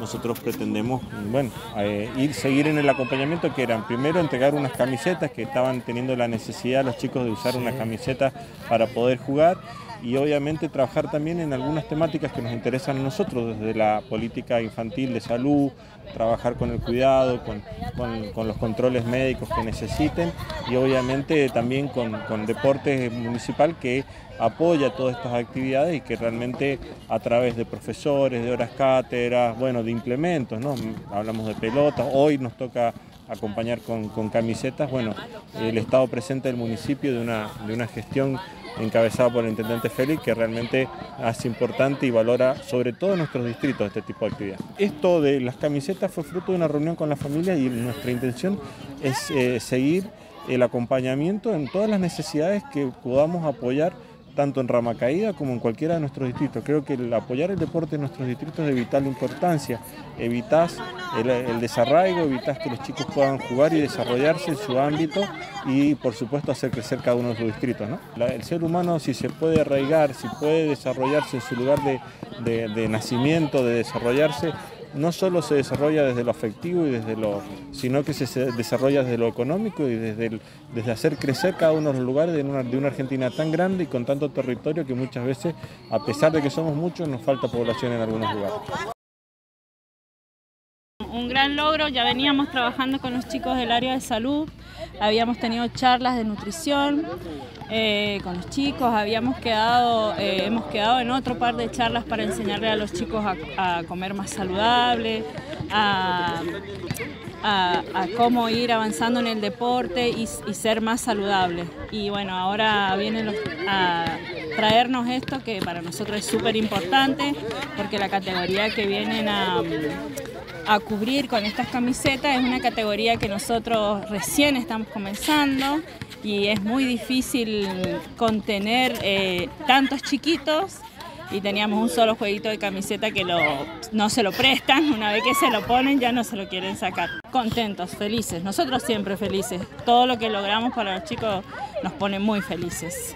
nosotros pretendemos bueno, eh, ir, seguir en el acompañamiento que eran primero entregar unas camisetas que estaban teniendo la necesidad los chicos de usar una camiseta para poder jugar y obviamente trabajar también en algunas temáticas que nos interesan a nosotros, desde la política infantil de salud, trabajar con el cuidado, con, los controles médicos que necesiten y obviamente también con, con deportes municipal que apoya todas estas actividades y que realmente a través de profesores, de horas cátedras, bueno, de implementos, ¿no? hablamos de pelotas, hoy nos toca acompañar con, camisetas, bueno, el Estado presente del municipio de una, de una gestión encabezada por el intendente Félix, que realmente hace importante y valora sobre todo nuestros distritos este tipo de actividad. Esto de las camisetas fue fruto de una reunión con la familia y nuestra intención es eh, seguir el acompañamiento en todas las necesidades que podamos apoyar tanto en Ramacaída como en cualquiera de nuestros distritos. Creo que apoyar el deporte en nuestros distritos es de vital importancia. Evitas el, desarraigo, evitas que los chicos puedan jugar y desarrollarse en su ámbito y por supuesto hacer crecer cada uno de sus distritos. el ser humano si se puede arraigar, si puede desarrollarse en su lugar de nacimiento, de desarrollarse, no solo se desarrolla desde lo afectivo y desde lo, sino que se desarrolla desde lo económico y desde, desde hacer crecer cada uno de los lugares de una, de una Argentina tan grande y con tanto territorio que muchas veces, a pesar de que somos muchos, nos falta población en algunos lugares un gran logro, ya veníamos trabajando con los chicos del área de salud, habíamos tenido charlas de nutrición eh, con los chicos, habíamos quedado, eh, hemos quedado en otro par de charlas para enseñarle a los chicos a, comer más saludable, a, cómo ir avanzando en el deporte y, ser más saludable. Y bueno, ahora vienen a traernos esto que para nosotros es súper importante porque la categoría que vienen a a cubrir con estas camisetas. Es una categoría que nosotros recién estamos comenzando y es muy difícil contener eh, tantos chiquitos y teníamos un solo jueguito de camiseta que lo, no se lo prestan, una vez que se lo ponen ya no se lo quieren sacar. Contentos, felices, nosotros siempre felices. Todo lo que logramos para los chicos nos pone muy felices.